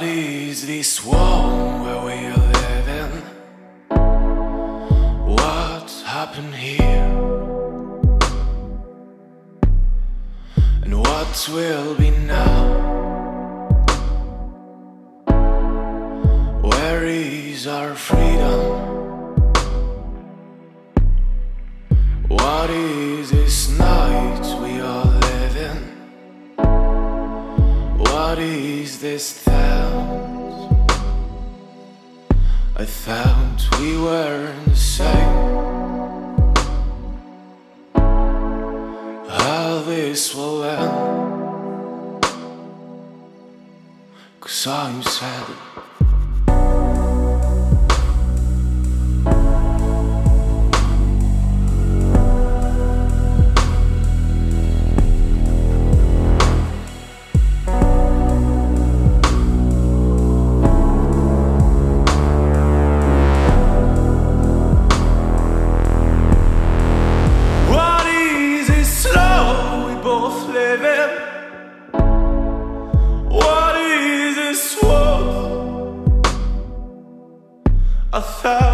What is this world where we are living? What happened here? And what will be now? Where is our freedom? What is this night we are living? What is this town? I thought we were the same. How this will end? Cause I'm sad. This world?